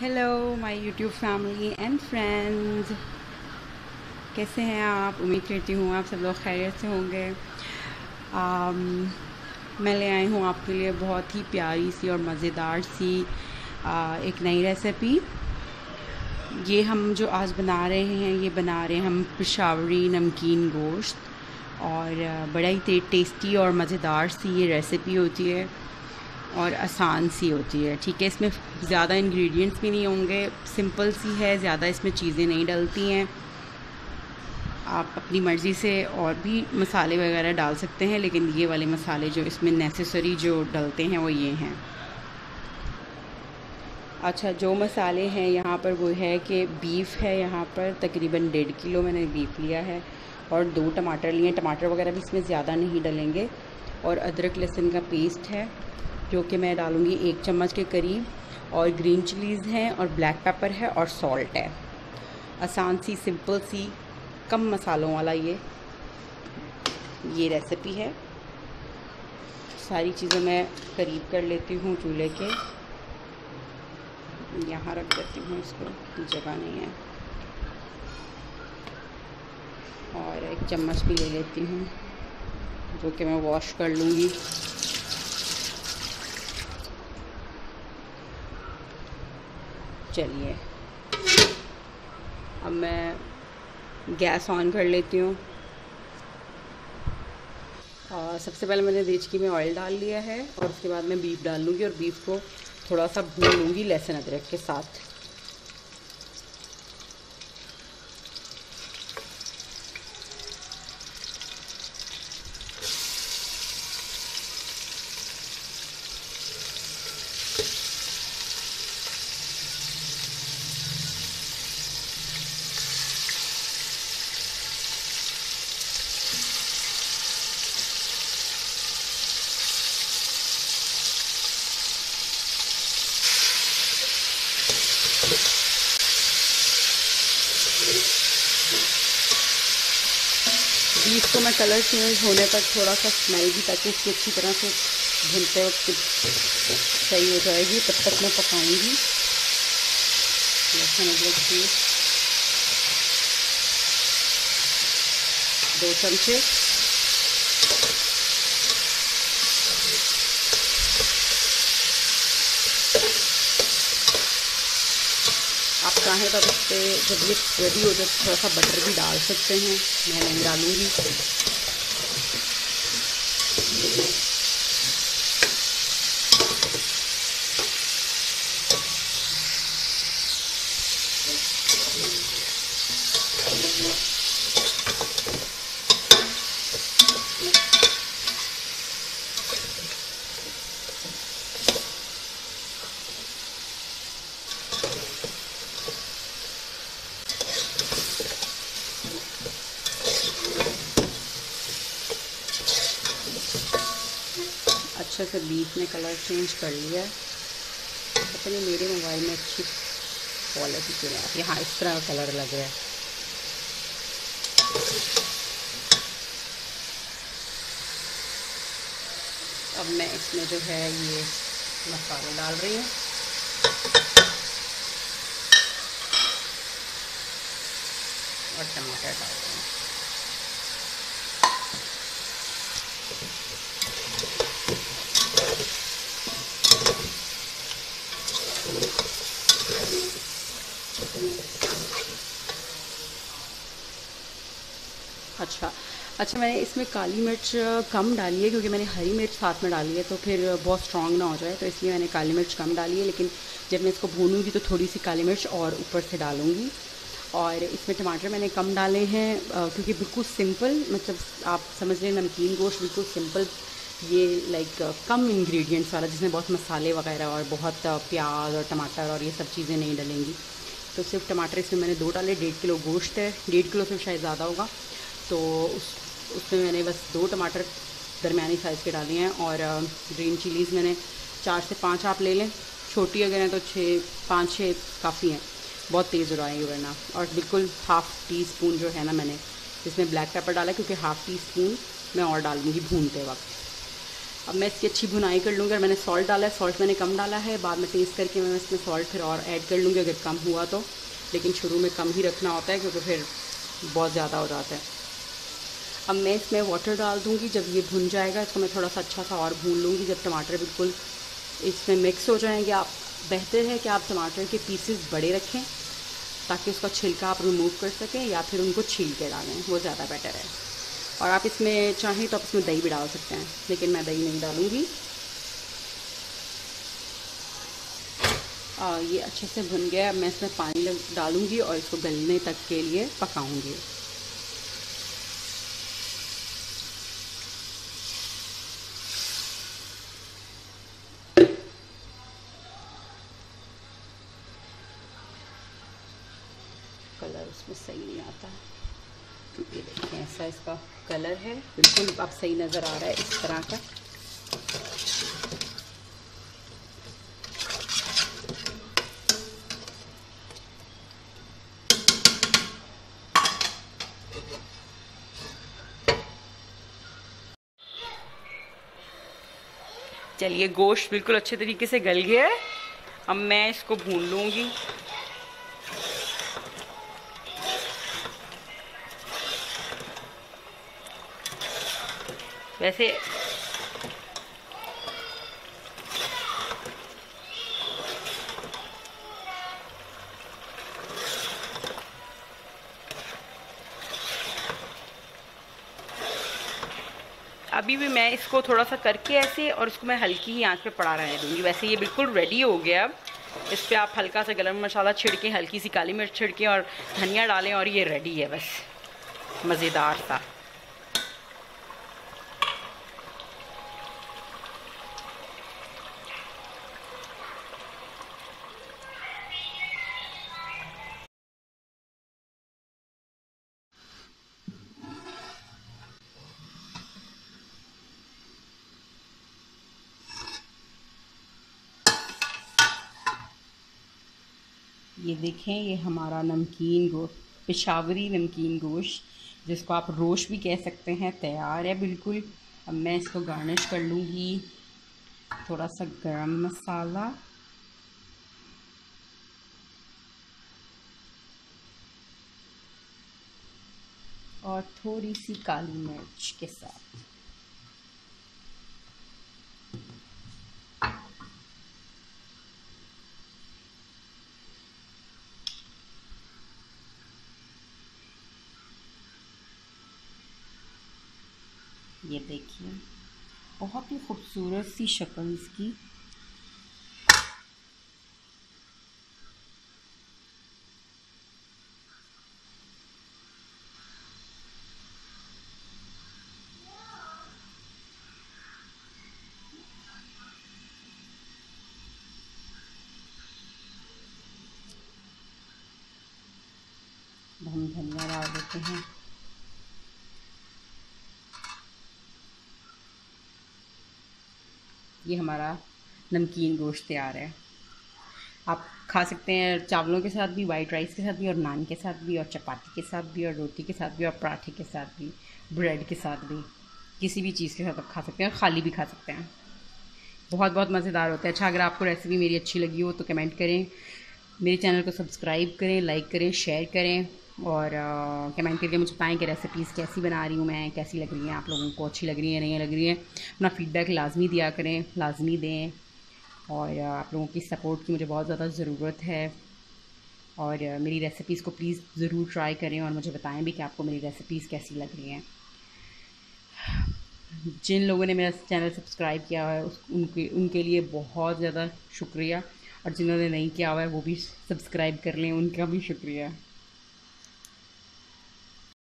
Hello my YouTube family and friends कैसे हैं आप? उम्मीद करती हूँ आप सब लोग खैरियत से होंगे। Um, मैं ले आई हूँ आपके लिए बहुत ही प्यारी सी और मज़ेदार सी uh, एक नई रेसिपी ये हम जो आज बना रहे हैं ये बना रहे हैं हम पिशावरी नमकीन गोश्त और uh, बड़ा ही टेस्टी और मज़ेदार सी ये रेसिपी होती है। और आसान सी होती है, ठीक है? इसमें ज़्यादा इंग्रेडिएंट्स भी नहीं होंगे सिंपल सी है, ज़्यादा इसमें चीज़ें नहीं डलती हैं। आप अपनी मर्ज़ी से और भी मसाले वगैरह डाल सकते हैं, लेकिन ये वाले मसाले जो इसमें नेसेसरी जो डलते हैं, वो ये हैं। अच्छा जो मसाले हैं, यहाँ पर वो है कि बीफ है यहाँ पर, तकरीबन डेढ़ किलो मैंने बीफ लिया है और दो टमाटर लिए टमाटर वगैरह भी इसमें ज़्यादा नहीं डलेंगे और अदरक लहसुन का पेस्ट है। जो कि मैं डालूँगी एक चम्मच के करीब, और ग्रीन चिलीज़ हैं, और ब्लैक पेपर है, और सॉल्ट है। आसान सी सिंपल सी, कम मसालों वाला ये ये रेसिपी है। सारी चीज़ें मैं करीब कर लेती हूँ चूल्हे के। यहाँ रख देती हूँ इसको, जगह नहीं है। और एक चम्मच भी ले लेती हूँ, जो कि मैं वॉश कर लूँगी। चलिए। अब मैं गैस ऑन कर लेती हूँ। और सबसे पहले मैंने देचकी में ऑयल डाल लिया है और उसके बाद मैं बीफ डाल लूँगी और बीफ को थोड़ा सा भून लूँगी लहसुन अदरक के साथ। बीफ को मैं कलर चेंज होने तक थोड़ा सा स्मेल भी ताकि इसकी अच्छी तरह से भूनते वक्त सही हो जाएगी। तब तक मैं पकाऊँगी। लहसुन, अदरक की दो चमचे आप चाहें तो आप इस पर जब ये रेडी हो जाए, थोड़ा सा बटर भी डाल सकते हैं। मैं नहीं डालूँगी। अच्छे से बीच में कलर चेंज कर लिया। पता नहीं मेरे मोबाइल में अच्छी क्वालिटी आती हाँ। इस तरह का कलर लग रहा है। अब मैं इसमें जो है ये मसाले डाल रही हूँ। और टमाटर डाल रही हूँ। अच्छा। अच्छा मैंने इसमें काली मिर्च कम डाली है क्योंकि मैंने हरी मिर्च साथ में डाली है तो फिर बहुत स्ट्रॉन्ग ना हो जाए तो इसलिए मैंने काली मिर्च कम डाली है, लेकिन जब मैं इसको भूनूँगी तो थोड़ी सी काली मिर्च और ऊपर से डालूँगी। और इसमें टमाटर मैंने कम डाले हैं क्योंकि बिल्कुल सिंपल मतलब आप समझ लें नमकीन गोश्त बिल्कुल सिंपल ये लाइक कम इंग्रेडिएंट्स वाला, जिसमें बहुत मसाले वगैरह और बहुत प्याज और टमाटर और ये सब चीज़ें नहीं डलेंगी। तो सिर्फ़ टमाटर इसमें मैंने दो डाले, डेढ़ किलो गोश्त है, डेढ़ किलो से शायद ज़्यादा होगा। तो उस, उसमें मैंने बस दो टमाटर दरमियानी साइज़ के डाले हैं और ग्रीन चिलीज़ मैंने चार से पाँच आप ले लें। छोटी अगर हैं तो छः, पाँच छः काफ़ी हैं। बहुत तेज़ हो रहा है ये वरना और बिल्कुल हाफ़ टी स्पून जो है ना मैंने इसमें ब्लैक पेपर डाला क्योंकि हाफ़ टी स्पून मैं और डालूँगी भूनते वक्त। अब मैं इसकी अच्छी भुनाई कर लूँगी। और मैंने सॉल्ट डाला है सॉल्ट मैंने कम डाला है। बाद में टेस्ट करके मैं इसमें सॉल्ट फिर और ऐड कर लूँगी अगर कम हुआ तो। लेकिन शुरू में कम ही रखना होता है क्योंकि फिर बहुत ज़्यादा हो जाता है। अब मैं इसमें वाटर डाल दूँगी, जब ये भुन जाएगा, इसको मैं थोड़ा सा अच्छा सा और भून लूँगी, जब टमाटर बिल्कुल इसमें मिक्स हो जाएँगे। आप बेहतर है कि आप टमाटर के पीसेस बड़े रखें, ताकि उसका छिलका आप रिमूव कर सकें या फिर उनको छील के डालें, वो ज़्यादा बेटर है। और आप इसमें चाहें तो आप इसमें दही भी डाल सकते हैं, लेकिन मैं दही नहीं डालूँगी। ये अच्छे से भुन गया, अब मैं इसमें पानी डालूँगी और इसको गलने तक के लिए पकाऊँगी। उसमें सही नहीं आता। ये देखें ऐसा इसका कलर है। बिल्कुल अब सही नज़र आ रहा है इस तरह का। चलिए, गोश्त बिल्कुल अच्छे तरीके से गल गया है। अब मैं इसको भून लूँगी। वैसे अभी भी मैं इसको थोड़ा सा करके ऐसे और इसको मैं हल्की ही आँच पे पड़ा रहने दूँगी। वैसे ये बिल्कुल रेडी हो गया। अब इस पर आप हल्का सा गरम मसाला छिड़के, हल्की सी काली मिर्च छिड़के और धनिया डालें और ये रेडी है बस। मज़ेदार सा ये देखें, ये हमारा नमकीन गोश्त पेशावरी नमकीन गोश्त, जिसको आप रोश भी कह सकते हैं, तैयार है बिल्कुल। अब मैं इसको गार्निश कर लूँगी। थोड़ा सा गरम मसाला। और थोड़ी सी काली मिर्च के साथ। ये देखिए। बहुत ही खूबसूरत सी शक्ल इसकी। धनिया डाल देते हैं। ये हमारा नमकीन गोश्त तैयार है। आप खा सकते हैं चावलों के साथ भी वाइट राइस के साथ भी, और नान के साथ भी, और चपाती के साथ भी, और रोटी के साथ भी, और पराठे के साथ भी ब्रेड के साथ भी। किसी भी चीज़ के साथ आप खा सकते हैं और खाली भी खा सकते हैं। बहुत बहुत मज़ेदार होता है। अच्छा अगर आपको रेसिपी मेरी अच्छी लगी हो तो कमेंट करें। मेरे चैनल को सब्सक्राइब करें लाइक करें शेयर करें। और कमेंट करके मुझे बताएँ कि रेसिपीज़ कैसी बना रही हूँ मैं, कैसी लग रही हैं, आप लोगों को अच्छी लग रही है, नहीं लग रही है। अपना फ़ीडबैक लाजमी दिया करें, लाजमी दें। और आप लोगों की सपोर्ट की मुझे बहुत ज़्यादा ज़रूरत है। और मेरी रेसिपीज़ को प्लीज़ ज़रूर ट्राई करें और मुझे बताएँ भी कि आपको मेरी रेसिपीज़ कैसी लग रही हैं। जिन लोगों ने मेरा चैनल सब्सक्राइब किया है, उस, उनके उनके लिए बहुत ज़्यादा शुक्रिया। और जिन्होंने नहीं किया हुआ है, वो भी सब्सक्राइब कर लें, उनका भी शुक्रिया।